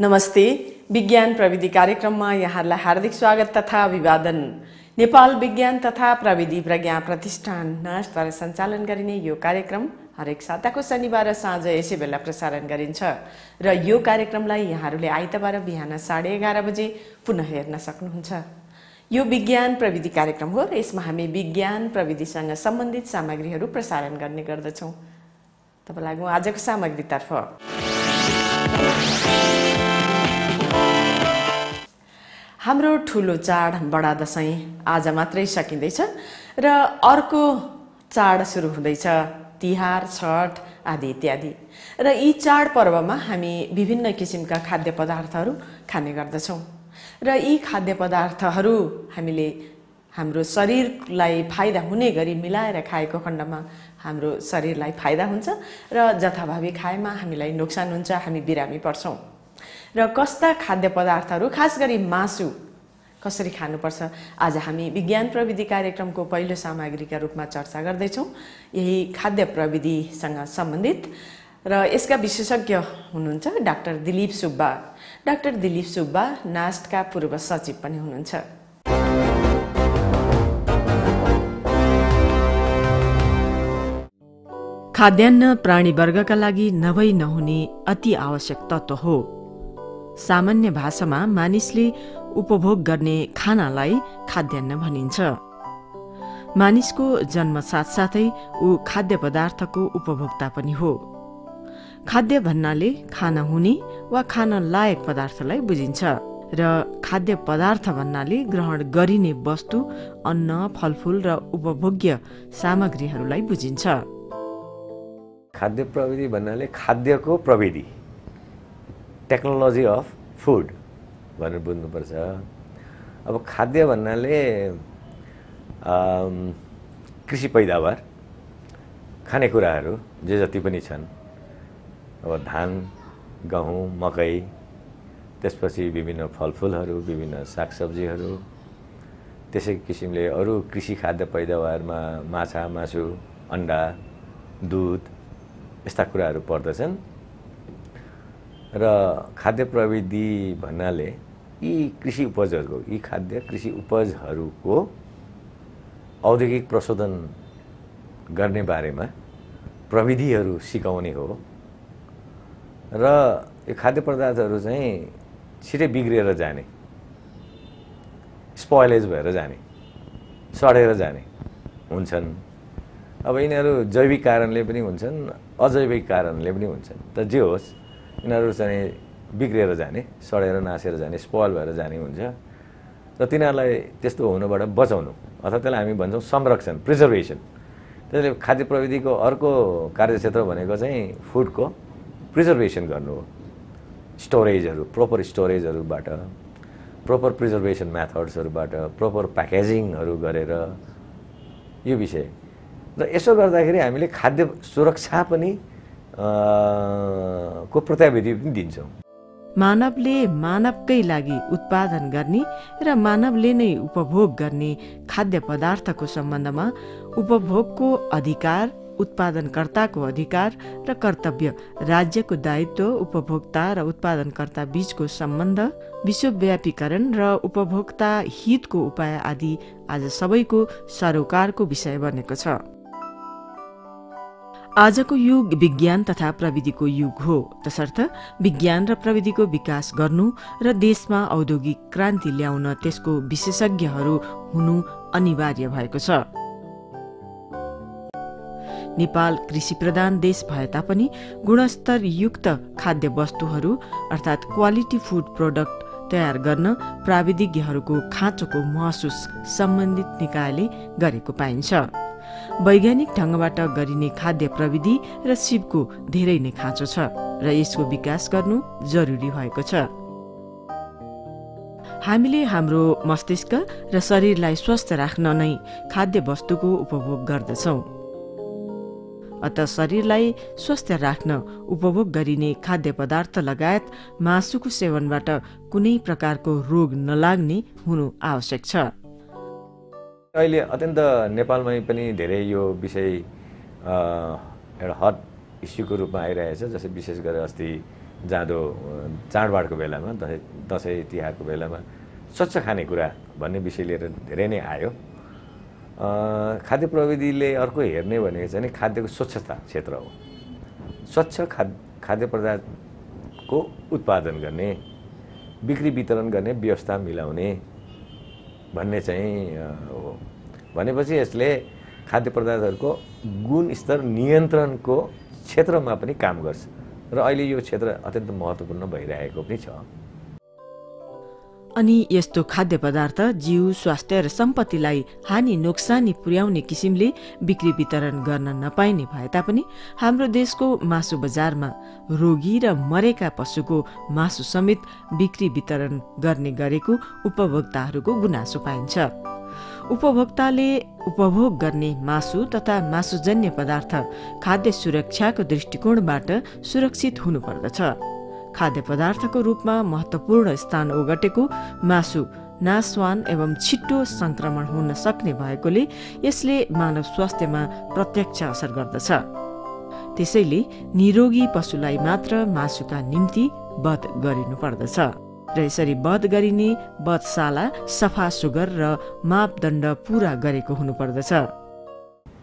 नमस्ते विज्ञान प्रविधि कार्यक्रममा यहाँहरूलाई हार्दिक स्वागत तथा अभिवादन। नेपाल विज्ञान तथा प्रविधि प्रज्ञा प्रतिष्ठान नाचद्वारा सञ्चालन गरिने यो कार्यक्रम हरेक साताको शनिबार साँझ यसै बेला प्रसारण गरिन्छ। र यो कार्यक्रमलाई यहाँहरूले आइतबार बिहान साढे एघार बजे पुनः हेर्न सक्नुहुन्छ। यो विज्ञान प्रविधि कार्यक्रम हो र यसमा हामी विज्ञान प्रविधिसँग सम्बन्धित सामग्रीहरू प्रसारण गर्ने गर्दछौँ। तपाईँलाई आजको सामग्रीतर्फ हाम्रो ठुलो चाड बडा दसैँ आज मात्रै सकिँदैछ र अर्को चाड सुरु हुँदैछ तिहार छठ आदि इत्यादि। र यी चाडपर्वमा हामी विभिन्न किसिमका खाद्य पदार्थहरू खाने गर्दछौँ। र यी खाद्य पदार्थहरू हामीले हाम्रो शरीरलाई फाइदा हुने गरी मिलाएर खाएको खण्डमा हाम्रो शरीरलाई फाइदा हुन्छ र जथाभावी खाएमा हामीलाई नोक्सान हुन्छ हामी बिरामी पर्छौँ। र कस्ता खाद्य पदार्थहरू खास गरी मासु कसरी खानुपर्छ? आज हामी विज्ञान प्रविधि कार्यक्रमको पहिलो सामग्रीका रूपमा चर्चा गर्दैछौँ। यही खाद्य प्रविधिसँग सम्बन्धित। र यसका विशेषज्ञ हुनुहुन्छ डाक्टर दिलीप सुब्बा। डाक्टर दिलीप सुब्बा नास्टका पूर्व सचिव पनि हुनुहुन्छ। खाद्यान्न प्राणीवर्गका लागि नभई नहुने अति आवश्यक तत्त्व हो। सामान्य भाषामा मानिसले उपभोग गर्ने खानालाई खाद्यान्न भनिन्छ। मानिसको जन्म साथसाथै ऊ खाद्य पदार्थको उपभोक्ता पनि हो। खाद्य भन्नाले खान हुने वा खान लायक पदार्थलाई बुझिन्छ र खाद्य पदार्थ भन्नाले ग्रहण गरिने वस्तु अन्न फलफुल र उपभोग्य सामग्रीहरूलाई बुझिन्छ। खाद्य प्रविधि भन्नाले खाद्यको प्रविधि। टेक्नोलोजी अफ फुड भनेर बुझ्नुपर्छ। अब खाद्य भन्नाले कृषि पैदावार खानेकुराहरू जे जति पनि छन्। अब धान गहुँ मकै त्यसपछि विभिन्न फलफुलहरू विभिन्न सागसब्जीहरू त्यसै किसिमले अरू कृषि खाद्य पैदावारमा माछा मासु अन्डा दुध यस्ता कुराहरू पर्दछन्। र खाद्य प्रविधि भन्नाले यी कृषि उपजहरूको यी खाद्य कृषि उपजहरूको औद्योगिक प्रशोधन गर्ने बारेमा प्रविधिहरू सिकाउने हो। र यो खाद्य पदार्थहरू चाहिँ छिटै बिग्रिएर जाने स्पोइलेज भएर जाने सडेर जाने हुन्छन्। अब यिनीहरू जैविक कारणले पनि हुन्छन् अजैविक कारणले पनि हुन्छन्। त जे होस् यिनीहरू चाहिँ बिग्रिएर जाने सडेर नासेर जाने स्पोइल भएर जाने हुन्छ। र तिनीहरूलाई त्यस्तो हुनबाट बचाउनु। अथवा त्यसलाई हामी भन्छौँ संरक्षण प्रिजर्भेसन त्यसले खाद्य प्रविधिको अर्को कार्यक्षेत्र भनेको चाहिँ फुडको प्रिजर्भेसन गर्नु हो। स्टोरेजहरू प्रोपर स्टोरेजहरूबाट प्रोपर प्रिजर्भेसन मेथड्सहरूबाट प्रोपर प्याकेजिङहरू गरेर यो विषय। र यसो गर्दाखेरि हामीले खाद्य सुरक्षा पनि को प्रत्याभूति पनि दिन्छौँ मानवले मानवकै लागि उत्पादन गर्ने र मानवले नै उपभोग गर्ने खाद्य पदार्थको सम्बन्धमा उपभोगको अधिकार उत्पादनकर्ताको अधिकार र कर्तव्य राज्यको दायित्व उपभोक्ता र उत्पादनकर्ता बीचको सम्बन्ध विश्वव्यापीकरण र उपभोक्ता हितको उपाय आदि आज सबैको सरोकारको विषय बनेको छ आजको युग विज्ञान तथा प्रविधिको युग हो। तसर्थ विज्ञान र प्रविधिको विकास गर्नु र देशमा औद्योगिक क्रान्ति ल्याउन त्यसको विशेषज्ञहरू हुनु अनिवार्य भएको छ। नेपाल कृषि प्रधान देश भए तापनि गुणस्तरयुक्त खाद्य वस्तुहरू अर्थात् क्वालिटी फुड प्रोडक्ट तयार गर्न प्राविधिज्ञहरूको खाँचोको महसुस सम्बन्धित निकायले गरेको पाइन्छ। वैज्ञानिक ढङ्गबाट गरिने खाद्य प्रविधि र सिपको धेरै नै खाँचो छ र यसको विकास गर्नु जरुरी भएको छ। हामीले हाम्रो मस्तिष्क र शरीरलाई स्वस्थ राख्न नै खाद्य वस्तुको उपभोग गर्दछौँ। अत शरीरलाई स्वस्थ राख्न उपभोग गरिने खाद्य पदार्थ लगायत मासुको सेवनबाट कुनै प्रकारको रोग नलाग्ने हुनु आवश्यक छ। अहिले अत्यन्त नेपालमै पनि धेरै यो विषय एउटा हट इस्युको रूपमा आइरहेछ जस्तै विशेष गरेर अस्ति जाँदो चाडबाडको बेलामा दसैँ दसैँ तिहारको बेलामा स्वच्छ खानेकुरा भन्ने विषय लिएर धेरै नै आयो। खाद्य प्रविधिले अर्को हेर्ने भनेको चाहिँ खाद्यको स्वच्छता क्षेत्र हो। स्वच्छ खाद्य खाद्य पदार्थको उत्पादन गर्ने बिक्री वितरण गर्ने व्यवस्था मिलाउने भन्ने चाहिँ हो। भनेपछि यसले खाद्य पदार्थहरूको गुणस्तर नियन्त्रणको क्षेत्रमा पनि काम गर्छ। र अहिले यो क्षेत्र अत्यन्त महत्त्वपूर्ण भइरहेको पनि छ। अनि यस्तो खाद्य पदार्थ जीव स्वास्थ्य र सम्पत्तिलाई हानि नोक्सानी पुर्याउने किसिमले बिक्री वितरण गर्न नपाइने भए तापनि हाम्रो देशको मासु बजारमा रोगी र मरेका पशुको मासु समेत बिक्री वितरण गर्ने गरेको उपभोक्ताहरूको गुनासो पाइन्छ। उपभोक्ताले उपभोग गर्ने मासु तथा मासुजन्य पदार्थ खाद्य सुरक्षाको दृष्टिकोणबाट सुरक्षित हुनुपर्दछ। खाद्य पदार्थको रूपमा महत्त्वपूर्ण स्थान ओगटेको मासु नासवान एवं छिट्टो संक्रमण हुन सक्ने भएकोले यसले मानव स्वास्थ्यमा प्रत्यक्ष असर गर्दछ। त्यसैले निरोगी पशुलाई मात्र मासुका निम्ति वध गरिनु पर्दछ र यसरी वध गरिने वधशाला सफा सुगर र मापदण्ड पुरा गरेको हुनुपर्दछ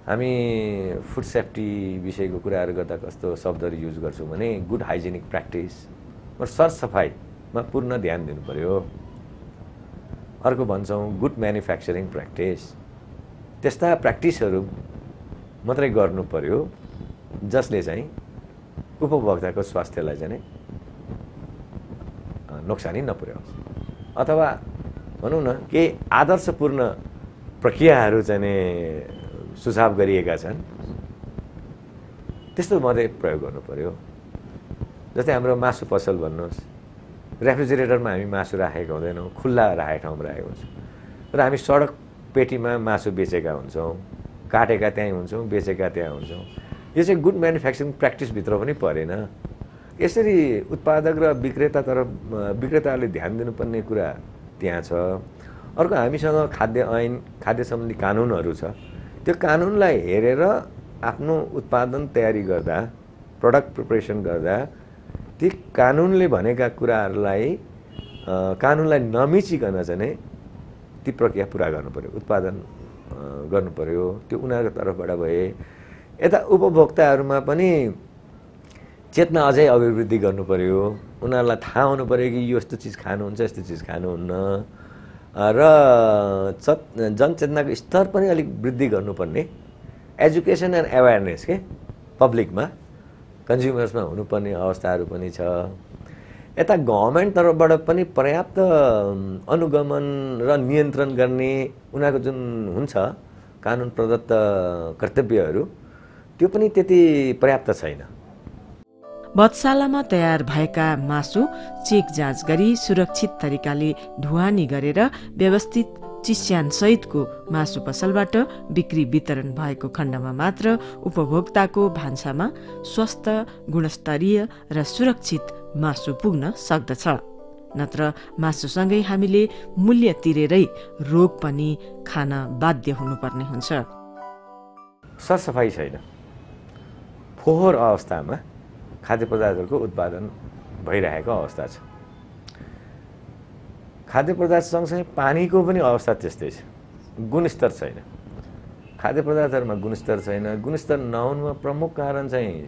हामी फुड सेफ्टी विषयको कुराहरू गर्दा कस्तो शब्दहरू युज गर्छौँ भने गुड हाइजेनिक प्र्याक्टिस र सरसफाइमा पूर्ण ध्यान दिनु पऱ्यो अर्को भन्छौँ गुड म्यानुफ्याक्चरिङ प्र्याक्टिस त्यस्ता प्र्याक्टिसहरू मात्रै गर्नु पऱ्यो जसले चाहिँ उपभोक्ताको स्वास्थ्यलाई चाहिँ नोक्सानी नपुर्याओस् अथवा भनौँ न केही आदर्शपूर्ण प्रक्रियाहरू चाहिँ सुझाव गरिएका छन्। त्यस्तो मात्रै प्रयोग गर्नु पऱ्यो जस्तै हाम्रो मासु पसल भन्नुहोस् रेफ्रिजरेटरमा हामी मासु राखेको हुँदैनौँ खुल्ला राखेको ठाउँमा राखेको हुन्छौँ। र हामी सडक पेटीमा मासु बेचेका हुन्छौँ काटेका त्यहीँ हुन्छौँ बेचेका त्यहाँ हुन्छौँ। यो चाहिँ गुड म्यानुफ्याक्चरिङ प्र्याक्टिसभित्र पनि परेन। यसरी उत्पादक र विक्रेता तरफ विक्रेताले ध्यान दिनुपर्ने कुरा त्यहाँ छ। अर्को हामीसँग खाद्य ऐन खाद्य सम्बन्धी कानुनहरू छ। त्यो कानुनलाई हेरेर आफ्नो उत्पादन तयारी गर्दा प्रडक्ट प्रिपरेसन गर्दा ती कानुनले भनेका कुराहरूलाई कानुनलाई नमिचिकन चाहिँ ती प्रक्रिया पुरा पऱ्यो उत्पादन पऱ्यो त्यो उनीहरूको तर्फबाट भए। यता उपभोक्ताहरूमा पनि चेतना अझै अभिवृद्धि पऱ्यो उनीहरूलाई थाहा हुनु पऱ्यो कि यो यस्तो चिज खानुहुन्छ यस्तो चिज खानुहुन्न। र जनचेतनाको स्तर पनि अलिक वृद्धि गर्नुपर्ने। एजुकेसन एन्ड एवेरनेस के? पब्लिकमा। कन्ज्युमर्समा हुनुपर्ने अवस्थाहरू पनि छ। यता गभर्मेन्ट तर्फबाट पनि पर्याप्त अनुगमन र नियन्त्रण गर्ने उनीहरूको जुन हुन्छ कानुन प्रदत्त कर्तव्यहरू त्यो पनि त्यति पर्याप्त छैन। बधशालामा तयार भएका मासु चेक जाँच गरी सुरक्षित तरिकाले ढुवानी गरेर व्यवस्थित चिस्यानसहितको मासु पसलबाट बिक्री वितरण भएको खण्डमा मात्र उपभोक्ताको भान्सामा स्वस्थ गुणस्तरीय र सुरक्षित मासु पुग्न सक्दछ। नत्र मासुसँगै हामीले मूल्य तिरेरै रोग पनि खान बाध्य हुनुपर्ने हुन्छ। सरसफाइ छैन। फोहोर अवस्थामा खाद्य पदार्थहरूको उत्पादन भइरहेको अवस्था छ। खाद्य पदार्थ सँगसँगै पानीको पनि अवस्था त्यस्तै छ। गुणस्तर छैन। खाद्य पदार्थहरूमा गुणस्तर छैन। गुणस्तर नहुनुमा प्रमुख कारण चाहिँ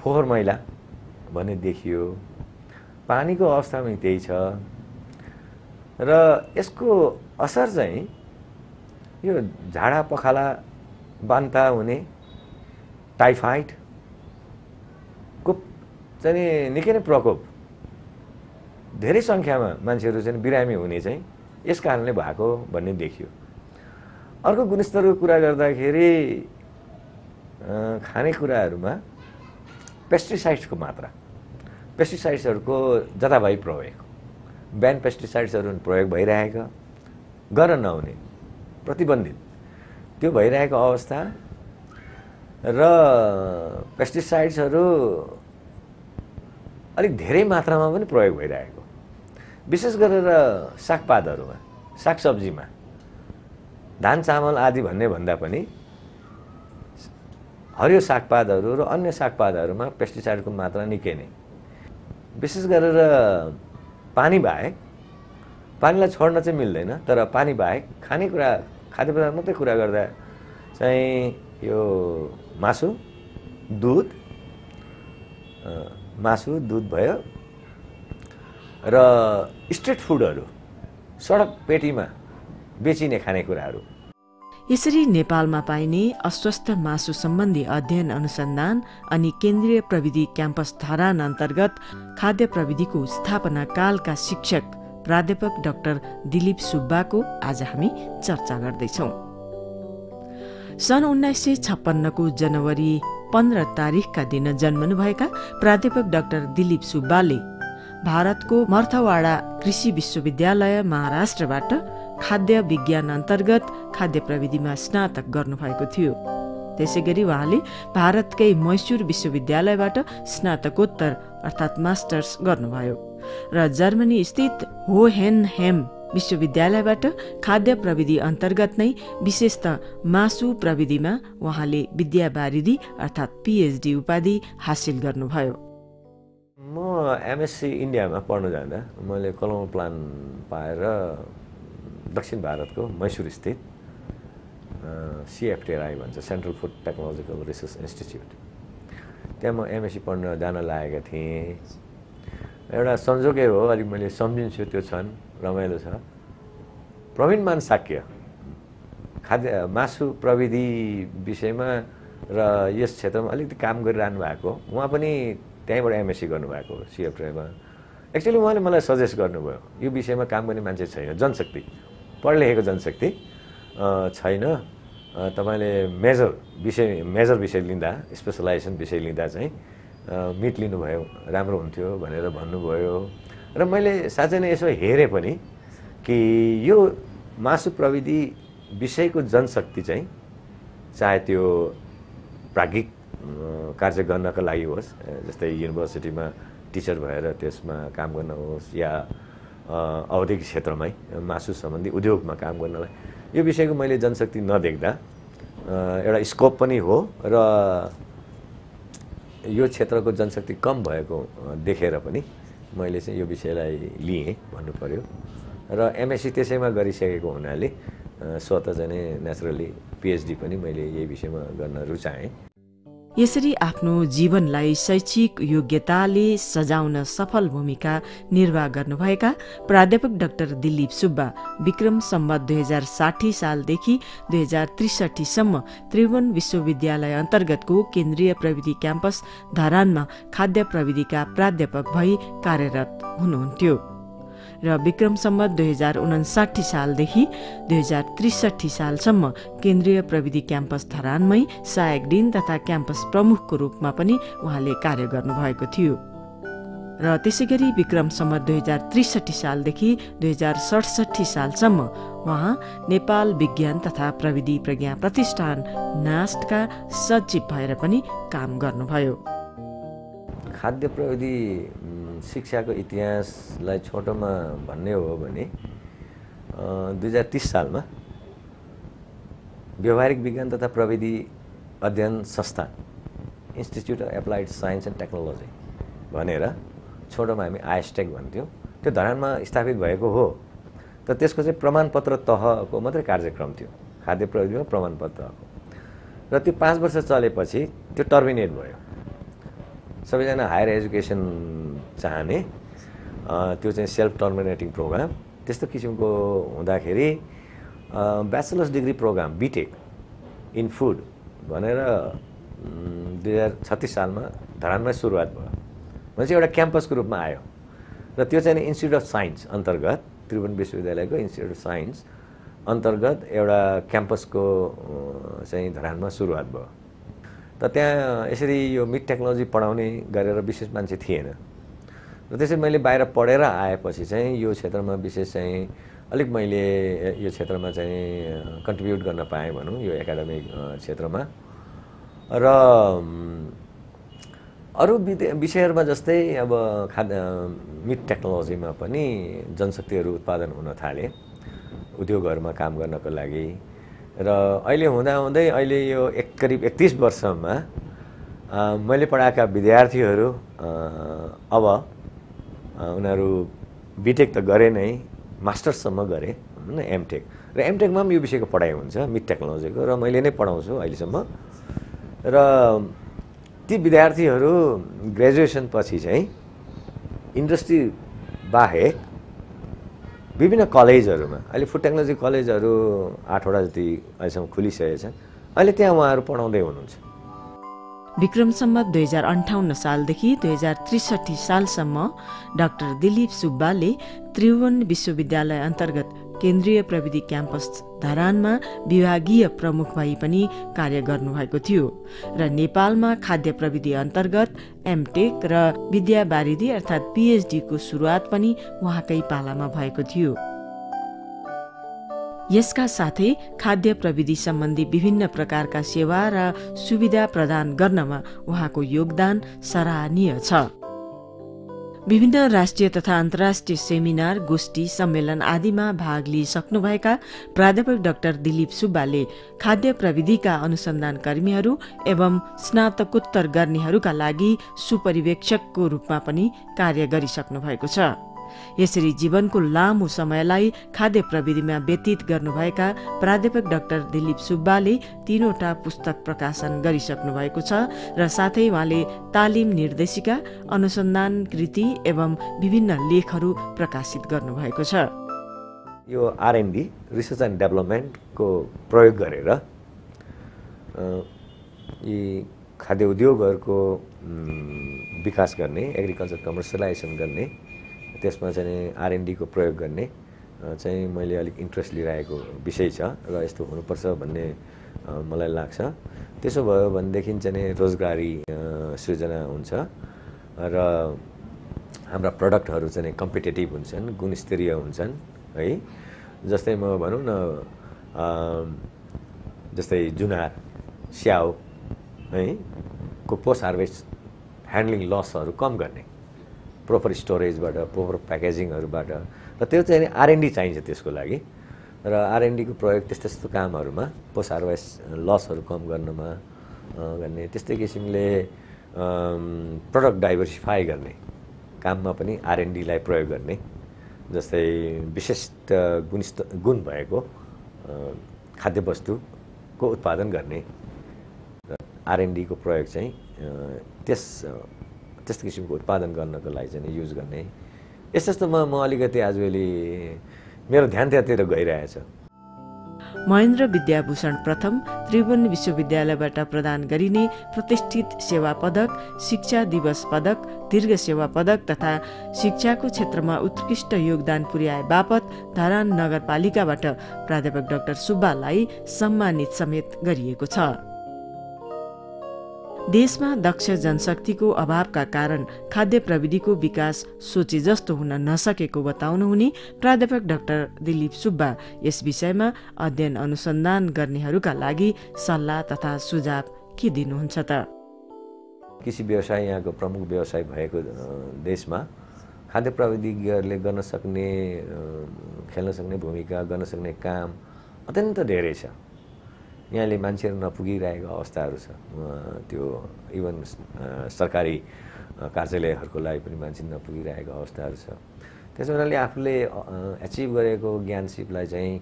फोहोर मैला भन्ने देखियो। पानीको अवस्था पनि त्यही छ। र यसको असर चाहिँ यो झाडा पखाला बान्ता हुने टाइफाइडको चाहिँ निकै नै प्रकोप। धेरै सङ्ख्यामा मान्छेहरू चाहिँ बिरामी हुने चाहिँ यस कारणले भएको भन्ने देखियो। अर्को गुणस्तरको कुरा गर्दाखेरि खानेकुराहरूमा पेस्टिसाइड्सको मात्रा। पेस्टिसाइड्सहरूको जताभावी प्रयोग। ब्यान पेस्टिसाइड्सहरू प्रयोग भइरहेको गर्न नहुने प्रतिबन्धित। त्यो भइरहेको अवस्था र पेस्टिसाइड्सहरू अलिक धेरै मात्रामा पनि प्रयोग भइरहेको। विशेष गरेर सागपातहरूमा सागसब्जीमा धान चामल आदि भन्ने भन्दा पनि हरियो सागपातहरू र अन्य सागपातहरूमा पेस्टिसाइडको मात्रा निकै नै। विशेष गरेर पानी बाहेक पानीलाई छोड्न चाहिँ मिल्दैन तर पानी बाहेक खानेकुरा खाद्य पदार्थ मात्रै कुरा गर्दा चाहिँ यो मासु दुध मासु दुध भयो र स्ट्रिट फुडहरू सडक पेटीमा बेचिने खानेकुराहरू। यसरी नेपालमा पाइने अस्वस्थ मासु सम्बन्धी अध्ययन अनुसन्धान अनि केन्द्रीय प्रविधि क्याम्पस धरान अन्तर्गत खाद्य प्रविधिको स्थापना कालका शिक्षक प्राध्यापक डाक्टर दिलीप सुब्बाको आज हामी चर्चा गर्दैछौँ। सन् उन्नाइस सय छप्पन्नको जनवरी पन्ध्र तारिकका दिन जन्मनुभएका प्राध्यापक डाक्टर दिलीप सुब्बाले भारतको मर्थवाडा कृषि विश्वविद्यालय महाराष्ट्रबाट खाद्य विज्ञान अन्तर्गत खाद्य प्रविधिमा स्नातक गर्नुभएको थियो। त्यसै गरी उहाँले भारतकै मैसुर विश्वविद्यालयबाट स्नातकोत्तर अर्थात् मास्टर्स गर्नुभयो। र जर्मनी स्थित हो हेन हेम विश्वविद्यालयबाट खाद्य प्रविधि अन्तर्गत नै विशेष त मासु प्रविधिमा उहाँले विद्यावारिधि अर्थात् पिएचडी उपाधि हासिल गर्नुभयो। म एमएससी इन्डियामा पढ्न जाँदा मैले कलम प्लान पाएर दक्षिण भारतको मैसुर स्थित सिएफटिआई भन्छ central food technological research institute त्यहाँ म एमएससी पढ्न जान लागेको थिएँ। एउटा संजोगै हो अलिक मैले सम्झिन्छु त्यो क्षण रमाइलो छ। प्रवीण मान साक्य। खाद्य मासु प्रविधि विषयमा र यस क्षेत्रमा अलिकति काम गरिरहनु भएको। उहाँ पनि त्यहीँबाट एमएससी गर्नुभएको हो सिएफटिआईमा एक्चुअली उहाँले मलाई सजेस्ट गर्नुभयो यो विषयमा काम गर्ने मान्छे छैन जनशक्ति। पढ लेखेको जनशक्ति छैन। तपाईँले मेजर विषय मेजर विषय लिँदा स्पेसलाइजेसन विषय लिँदा चाहिँ मिट लिनुभयो राम्रो हुन्थ्यो भनेर भन्नुभयो। र मैले साँच्चै नै यसो हेरेँ पनि कि यो मासु प्रविधि विषयको जनशक्ति चाहिँ चाहे त्यो प्राज्ञिक कार्य गर्नको लागि होस् जस्तै युनिभर्सिटीमा टिचर भएर त्यसमा काम गर्न होस् या औद्योगिक क्षेत्रमै मासु सम्बन्धी उद्योगमा काम गर्नलाई यो विषयको मैले जनशक्ति नदेख्दा एउटा स्कोप पनि हो र यो क्षेत्रको जनशक्ति कम भएको देखेर पनि मैले चाहिँ यो विषयलाई लिएँ भन्नु पऱ्यो र एमएससी त्यसैमा गरिसकेको हुनाले स्वतः चाहिँ नेचुरली पिएचडी पनि मैले यही विषयमा गर्न रुचाएँ। यसरी आफ्नो जीवनलाई शैक्षिक योग्यताले सजाउन सफल भूमिका निर्वाह गर्नुभएका प्राध्यापक डाक्टर दिलीप सुब्बा विक्रम सम्बत दुई हजार साठी सालदेखि दुई हजार त्रिसठीसम्म त्रिभुवन विश्वविद्यालय अन्तर्गतको केन्द्रीय प्रविधि क्याम्पस धरानमा खाद्य प्रविधिका प्राध्यापक भई कार्यरत हुनुहुन्थ्यो। र विक्रम सम्बत दुई हजार उनासाठी सालदेखि दुई हजार त्रिसठी सालसम्म केन्द्रीय प्रविधि क्याम्पस धरानमै सहायक डिन तथा क्याम्पस प्रमुखको रूपमा पनि उहाँले कार्य गर्नुभएको थियो। र त्यसै गरी विक्रम सम्बत दुई हजार त्रिसठी सालदेखि दुई हजार सडसठी सालसम्म उहाँ नेपाल विज्ञान तथा प्रविधि प्रज्ञा प्रतिष्ठान नास्टका सचिव भएर पनि काम गर्नुभयो। खाद्य प्रविधि शिक्षाको इतिहासलाई छोटोमा भन्ने हो भने दुई हजार तिस सालमा व्यवहारिक विज्ञान तथा प्रविधि अध्ययन संस्थान institute of applied science and technology भनेर छोटोमा हामी आइएसटेक भन्थ्यौँ। त्यो धरानमा स्थापित भएको हो। तर त्यसको चाहिँ प्रमाणपत्र तहको मात्रै कार्यक्रम थियो। खाद्य प्रविधिमा प्रमाणपत्र तहको। र त्यो पाँच वर्ष चलेपछि त्यो टर्मिनेट भयो। सबैजना हायर एजुकेसन चाहने। त्यो चाहिँ सेल्फ टर्मिनेटिङ प्रोग्राम। त्यस्तो किसिमको हुँदाखेरि bachelors degree programme BTech in food भनेर दुई हजार छत्तिस सालमा धरानमै सुरुवात भयो। भने एउटा क्याम्पसको रूपमा आयो। र त्यो चाहिँ इन्स्टिट्युट अफ साइन्स अन्तर्गत त्रिभुवन विश्वविद्यालयको इन्स्टिट्युट अफ साइन्स अन्तर्गत एउटा क्याम्पसको चाहिँ धरानमा सुरुवात भयो। त त्यहाँ यसरी यो मिड टेक्नोलोजी पढाउने गरेर विशेष मान्छे थिएन। र त्यसरी मैले बाहिर पढेर आएपछि चाहिँ यो क्षेत्रमा विशेष चाहिँ अलिक मैले यो क्षेत्रमा चाहिँ कन्ट्रिब्युट गर्न पाएँ भनौँ यो एकाडेमिक क्षेत्रमा। र अरू विषयहरूमा जस्तै अब खाद्य मिट टेक्नोलोजीमा पनि जनशक्तिहरू उत्पादन हुन थाले उद्योगहरूमा काम गर्नको लागि। र अहिले हुँदाहुँदै अहिले यो एक करिब एकतिस वर्षमा मैले पढाएका विद्यार्थीहरू अब उनीहरू बिटेक त गरे नै मास्टर्ससम्म गरे होइन एमटेक र एमटेकमा पनि यो विषयको पढाइ हुन्छ मिड टेक्नोलोजीको र मैले नै पढाउँछु अहिलेसम्म। र ती विद्यार्थीहरू ग्रेजुएसन पछि चाहिँ इन्डस्ट्री बाहेक विभिन्न कलेजहरूमा अहिले फुड टेक्नोलोजी कलेजहरू आठवटा जति अहिलेसम्म खुलिसकेको छ अहिले त्यहाँ उहाँहरू पढाउँदै हुनुहुन्छ। विक्रमसम्म दुई हजार अन्ठाउन्न सालदेखि दुई हजार त्रिसठी सालसम्म डाक्टर दिलीप सुब्बाले त्रिभुवन विश्वविद्यालय अन्तर्गत केन्द्रीय प्रविधि क्याम्पस धरानमा विभागीय प्रमुख भई पनि कार्य गर्नुभएको थियो र नेपालमा खाद्य प्रविधि अन्तर्गत एमटेक र विद्यावारिधि अर्थात् पिएचडीको सुरुवात पनि उहाँकै पालामा भएको थियो। यसका साथै खाद्य प्रविधि सम्बन्धी विभिन्न प्रकारका सेवा र सुविधा प्रदान गर्नमा उहाँको योगदान सराहनीय छ। विभिन्न राष्ट्रिय तथा अन्तर्राष्ट्रिय सेमिनार गोष्ठी सम्मेलन आदिमा भाग लिइसक्नुभएका प्राध्यापक डाक्टर दिलीप सुब्बाले खाद्य प्रविधिका अनुसन्धान कर्मीहरू एवं स्नातकोत्तर गर्नेहरूका लागि सुपरिवेक्षकको रूपमा पनि कार्य गरिसक्नु भएको छ। यसरी जीवनको लामो समयलाई खाद्य प्रविधिमा व्यतीत गर्नुभएका प्राध्यापक डाक्टर दिलीप सुब्बाले तीनवटा पुस्तक प्रकाशन गरिसक्नु भएको छ र साथै उहाँले तालिम निर्देशिका अनुसन्धान कृति एवं विभिन्न लेखहरू प्रकाशित गर्नुभएको छ। यो आरएनडी रिसर्च एन्ड डेभलपमेन्टको प्रयोग गरेर यी खाद्य उद्योगहरूको विकास गर्ने एग्रिकल्चर कमर्सियलाइजेसन गर्ने त्यसमा चाहिँ आरएनडीको प्रयोग गर्ने चाहिँ मैले अलिक इन्ट्रेस्ट लिइरहेको विषय छ र यस्तो हुनुपर्छ भन्ने मलाई लाग्छ। त्यसो भयो भनेदेखि चाहिँ रोजगारी सृजना हुन्छ र हाम्रा प्रडक्टहरू चाहिँ कम्पिटेटिभ हुन्छन् गुणस्तरीय हुन्छन् है। जस्तै म भनौँ न जस्तै जुनार स्याउ है को पोस्ट हार्भेस्ट ह्यान्डलिङ लसहरू कम गर्ने। प्रोपर स्टोरेजबाट प्रोपर प्याकेजिङहरूबाट र त्यो चाहिँ आरएनडी चाहिन्छ त्यसको लागि। र आरएनडीको प्रयोग त्यस्तो त्यस्तो कामहरूमा पोस्ट लसहरू कम गर्नमा गर्ने त्यस्तै किसिमले प्रडक्ट डाइभर्सिफाई गर्ने काममा पनि आरएनडीलाई प्रयोग गर्ने जस्तै विशिष्ट गुणस्त गुण भएको खाद्यवस्तुको उत्पादन गर्ने र आरएनडीको प्रयोग चाहिँ त्यस त्यस्तो किसिमको उत्पादन गर्नको लागि चाहिँ युज गर्ने। यस्तो यस्तोमा म अलिकति आजभोलि मेरो ध्यान त्यहाँतिर गइरहेछ। महेन्द्र विद्याभूषण प्रथम त्रिभुवन विश्वविद्यालयबाट प्रदान गरिने प्रतिष्ठित सेवा पदक शिक्षा दिवस पदक दीर्घ सेवा पदक तथा शिक्षाको क्षेत्रमा उत्कृष्ट योगदान पुर्याए बापत धरान नगरपालिकाबाट प्राध्यापक डाक्टर सुब्बालाई सम्मानित समेत गरिएको छ। देशमा दक्ष जनशक्तिको अभावका कारण खाद्य प्रविधिको विकास सोचे जस्तो हुन नसकेको बताउनुहुने प्राध्यापक डाक्टर दिलीप सुब्बा। यस विषयमा अध्ययन अनुसन्धान गर्नेहरूका लागि सल्लाह तथा सुझाव के दिनुहुन्छ त? कृषि व्यवसाय यहाँको प्रमुख व्यवसाय भएको देशमा खाद्य प्रविधिहरूले गर्न सक्ने खेल्न सक्ने भूमिका गर्न सक्ने काम अत्यन्त धेरै छ। यहाँले मान्छेहरू नपुगिरहेको अवस्थाहरू छ। त्यो इभन सरकारी कार्यालयहरूको लागि पनि मान्छे नपुगिरहेको अवस्थाहरू छ। त्यस हुनाले आफूले एचिभ गरेको ज्ञान सिपलाई चाहिँ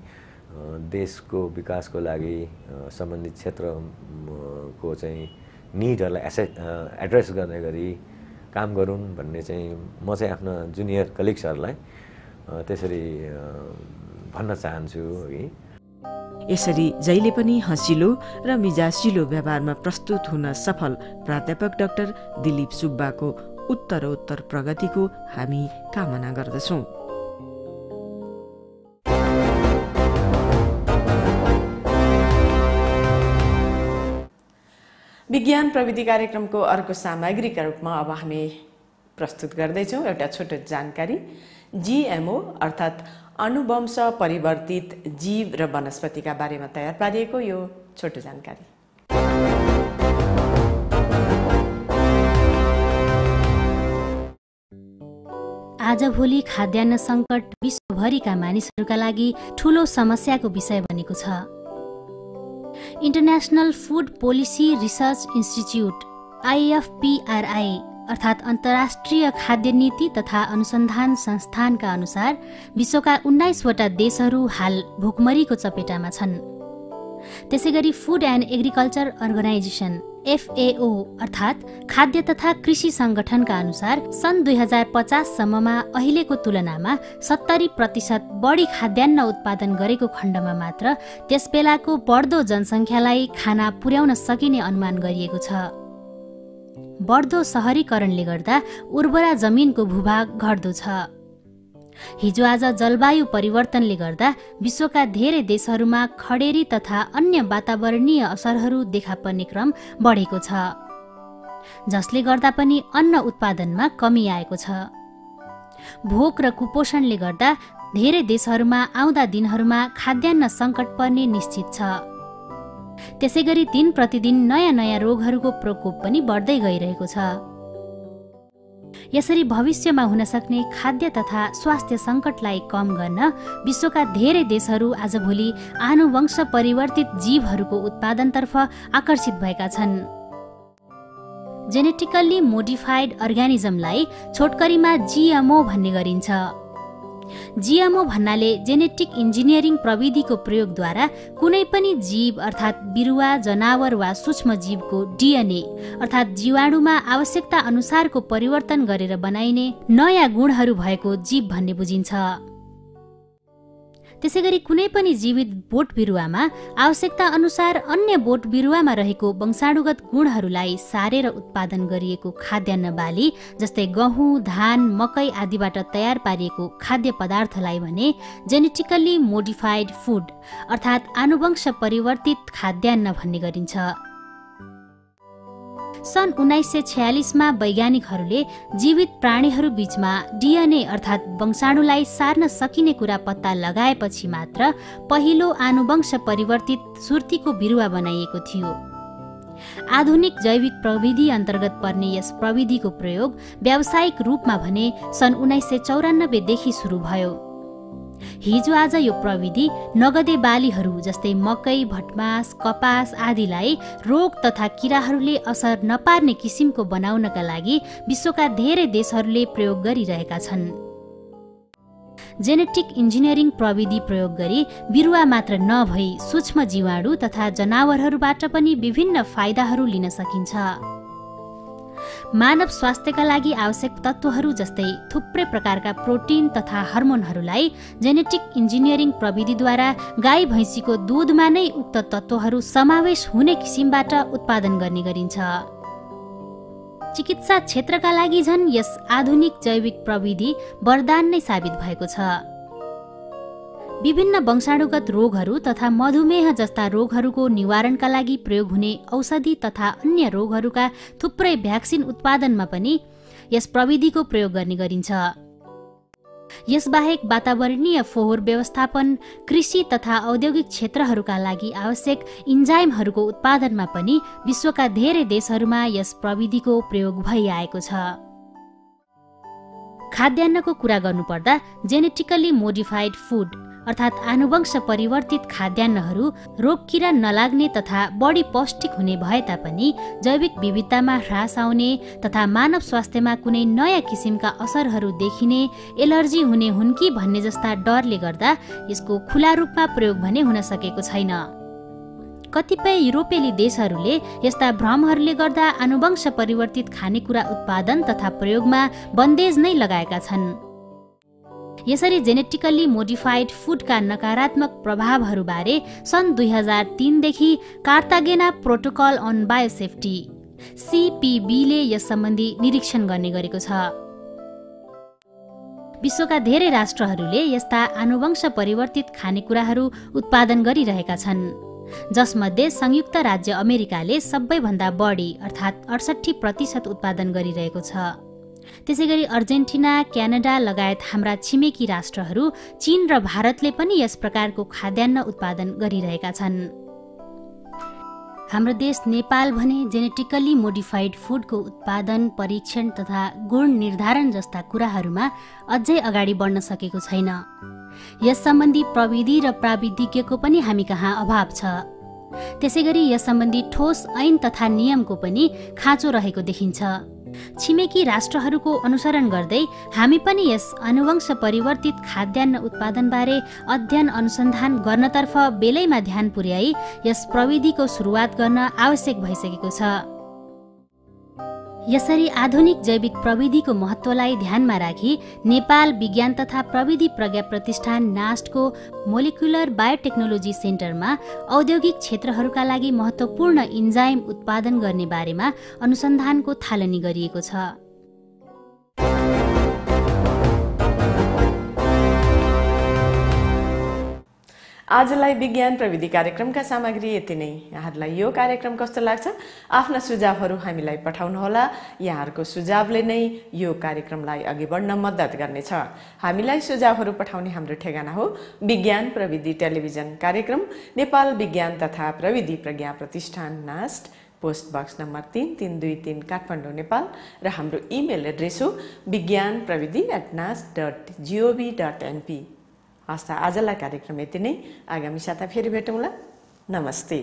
देशको विकासको लागि सम्बन्धित क्षेत्रको चाहिँ निडहरूलाई एसे एड्रेस गर्ने गरी काम गरौँ भन्ने चाहिँ म चाहिँ आफ्ना जुनियर कलिग्सहरूलाई त्यसरी भन्न चाहन्छु है। यसरी जहिले पनि हँसिलो र मिजासिलो व्यवहारमा प्रस्तुत हुन सफल प्राध्यापक डाक्टर दिलीप सुब्बाको उत्तरोत्तर प्रगतिको हामी कामना गर्दछौँ। विज्ञान प्रविधि कार्यक्रमको अर्को सामग्रीका रूपमा अब हामी प्रस्तुत गर्दैछौँ एउटा छोटो जानकारी। जिएमओ अर्थात् अनुवंश परिवर्तित जीव र वनस्पतिका बारेमा तयार पारिएको यो छोटो जानकारी। आजभोलि खाद्यान्न सङ्कट विश्वभरिका मानिसहरूका लागि ठुलो समस्याको विषय बनेको छ। International food policy research institute IFPRI अर्थात् अन्तर्राष्ट्रिय खाद्य नीति तथा अनुसन्धान संस्थानका अनुसार विश्वका उन्नाइसवटा देशहरू हाल भोकमरीको चपेटामा छन्। त्यसै गरी food and agriculture organisation FAO अर्थात् खाद्य तथा कृषि सङ्गठनका अनुसार सन् दुई हजार पचाससम्ममा अहिलेको तुलनामा सत्तरी प्रतिशत बढी खाद्यान्न उत्पादन गरेको खण्डमा मात्र त्यसबेलाको बढ्दो जनसङ्ख्यालाई खाना पुर्याउन सकिने अनुमान गरिएको छ। बढ्दो सहरीकरणले गर्दा उर्वरा जमिनको भूभाग घट्दो छ। हिजो आज जलवायु परिवर्तनले गर्दा विश्वका धेरै देशहरूमा खडेरी तथा अन्य वातावरणीय असरहरू देखा पर्ने क्रम बढेको छ जसले गर्दा पनि अन्न उत्पादनमा कमी आएको छ। भोक र कुपोषणले गर्दा धेरै देशहरूमा आउँदा दिनहरूमा खाद्यान्न सङ्कट पर्ने निश्चित छ। त्यसै गरी दिन प्रतिदिन नयाँ नयाँ रोगहरूको प्रकोप पनि बढ्दै गइरहेको छ। यसरी भविष्यमा हुन सक्ने खाद्य तथा स्वास्थ्य सङ्कटलाई कम गर्न विश्वका धेरै देशहरू आजभोलि आनुवंश परिवर्तित जीवहरूको उत्पादनतर्फ आकर्षित भएका छन्। जेनेटिकल्ली मोडिफाइड अर्ग्यानिजमलाई छोटकरीमा जिएमओ भन्ने गरिन्छ। जिएमओ भन्नाले जेनेटिक इन्जिनियरिङ प्रविधिको प्रयोगद्वारा कुनै पनि जीव अर्थात् बिरुवा जनावर वा सूक्ष्म जीवको डिएनए अर्थात् जीवाणुमा आवश्यकता अनुसारको परिवर्तन गरेर बनाइने नयाँ गुणहरू भएको जीव भन्ने बुझिन्छ। त्यसै गरी कुनै पनि जीवित बोट बिरुवामा आवश्यकता अनुसार अन्य बोट बिरुवामा रहेको वंशाणुगत गुणहरूलाई सारेर उत्पादन गरिएको खाद्यान्न बाली जस्तै गहुँ धान मकै आदिबाट तयार पारिएको खाद्य पदार्थलाई भने जेनेटिकल्ली मोडिफाइड फुड अर्थात् आनुवंश परिवर्तित खाद्यान्न भन्ने गरिन्छ। सन् उन्नाइस सय छयालिसमा वैज्ञानिकहरूले जीवित प्राणीहरू बीचमा डिएनए अर्थात् वंशाणुलाई सार्न सकिने कुरा पत्ता लगाएपछि मात्र पहिलो आनुवंश परिवर्तित सुर्तीको बिरुवा बनाइएको थियो। आधुनिक जैविक प्रविधि अन्तर्गत पर्ने यस प्रविधिको प्रयोग व्यावसायिक रूपमा भने सन् उन्नाइस सय चौरानब्बेदेखि सुरु भयो। हिजो आज यो प्रविधि नगदे बालीहरू जस्तै मकै भटमास कपास आदिलाई रोग तथा किराहरूले असर नपार्ने किसिमको बनाउनका लागि विश्वका धेरै देशहरूले प्रयोग गरिरहेका छन्। जेनेटिक इन्जिनियरिङ प्रविधि प्रयोग गरी बिरुवा मात्र नभई सूक्ष्म जीवाणु तथा जनावरहरूबाट पनि विभिन्न फाइदाहरू लिन सकिन्छ। मानव स्वास्थ्यका लागि आवश्यक तत्त्वहरू जस्तै थुप्रै प्रकारका प्रोटिन तथा हर्मोनहरूलाई जेनेटिक इन्जिनियरिङ प्रविधिद्वारा गाई भैँसीको दुधमा नै उक्त तत्त्वहरू समावेश हुने किसिमबाट उत्पादन गर्ने गरिन्छ। चिकित्सा क्षेत्रका लागि झन् यस आधुनिक जैविक प्रविधि वरदान नै साबित भएको छ। विभिन्न वंशाणुगत रोगहरू तथा मधुमेह जस्ता रोगहरूको निवारणका लागि प्रयोग हुने औषधि तथा अन्य रोगहरूका थुप्रै भ्याक्सिन उत्पादनमा पनि यस प्रविधिको प्रयोग गर्ने गरिन्छ। यसबाहेक वातावरणीय फोहोर व्यवस्थापन कृषि तथा औद्योगिक क्षेत्रहरूका लागि आवश्यक इन्जाइमहरूको उत्पादनमा पनि विश्वका धेरै देशहरूमा यस प्रविधिको प्रयोग भइआएको छ। खाद्यान्नको कुरा गर्नुपर्दा जेनेटिकल्ली मोडिफाइड फुड अर्थात् आनुवंश परिवर्तित खाद्यान्नहरू रोग किरा नलाग्ने तथा बढी पौष्टिक हुने भए तापनि जैविक विविधतामा ह्रास आउने तथा मानव स्वास्थ्यमा कुनै नयाँ किसिमका असरहरू देखिने एलर्जी हुने हुन् कि भन्ने जस्ता डरले गर्दा यसको खुला रूपमा प्रयोग भने हुन सकेको छैन। कतिपय युरोपेली देशहरूले यस्ता भ्रमहरूले गर्दा आनुवंश परिवर्तित खानेकुरा उत्पादन तथा प्रयोगमा बन्देज नै लगाएका छन्। यसरी जेनेटिकल्ली मोडिफाइड फुडका नकारात्मक प्रभावहरूबारे सन् दुई हजार तिनदेखि कार्तागेना प्रोटोकल अन बायोसेफ्टी सिपिबीले यस सम्बन्धी निरीक्षण गर्ने गरेको छ। विश्वका धेरै राष्ट्रहरूले यस्ता आनुवंश परिवर्तित खानेकुराहरू उत्पादन गरिरहेका छन् जसमध्ये संयुक्त राज्य अमेरिकाले सबैभन्दा बढी अर्थात् अडसट्ठी प्रतिशत उत्पादन गरिरहेको छ। त्यसै गरी अर्जेन्टिना क्यानाडा लगायत हाम्रा छिमेकी राष्ट्रहरू चीन र भारतले पनि यस प्रकारको खाद्यान्न उत्पादन गरिरहेका छन्। हाम्रो देश नेपाल भने जेनेटिकल्ली मोडिफाइड फुडको उत्पादन परीक्षण तथा गुण निर्धारण जस्ता कुराहरूमा अझै अगाडि बढ्न सकेको छैन। यस सम्बन्धी प्रविधि र प्राविधिज्ञको पनि हामी कहाँ अभाव छ। त्यसै गरी यस सम्बन्धी ठोस ऐन तथा नियमको पनि खाँचो रहेको देखिन्छ। छिमेकी राष्ट्रहरूको अनुसरण गर्दै हामी पनि यस अनुवंश परिवर्तित खाद्यान्न उत्पादनबारे अध्ययन अनुसन्धान गर्नतर्फ बेलैमा ध्यान पुर्याई यस प्रविधिको सुरुवात गर्न आवश्यक भइसकेको छ। यसरी आधुनिक जैविक प्रविधिको महत्त्वलाई ध्यानमा राखी नेपाल विज्ञान तथा प्रविधि प्रज्ञा प्रतिष्ठान नास्टको मोलिकुलर बायोटेक्नोलोजी सेन्टरमा औद्योगिक क्षेत्रहरूका लागि महत्त्वपूर्ण इन्जाइम उत्पादन गर्ने बारेमा अनुसन्धानको थालनी गरिएको छ। आजलाई विज्ञान प्रविधि कार्यक्रमका सामग्री यति नै। यहाँहरूलाई यो कार्यक्रम कस्तो लाग्छ? आफ्ना सुझावहरू हामीलाई पठाउनुहोला। यहाँहरूको सुझावले नै यो कार्यक्रमलाई अघि बढ्न मद्दत गर्नेछ। हामीलाई सुझावहरू पठाउने हाम्रो ठेगाना हो विज्ञान प्रविधि टेलिभिजन कार्यक्रम नेपाल विज्ञान तथा प्रविधि प्रज्ञा प्रतिष्ठान नास्ट पोस्ट बक्स नम्बर तिन तिन दुई तिन काठमाडौँ नेपाल र हाम्रो इमेल एड्रेस हो विज्ञान प्रविधि at NAST dot gov dot np हस् आजलाई कार्यक्रम यति नै। आगामी साता फेरि भेटौँला। नमस्ते।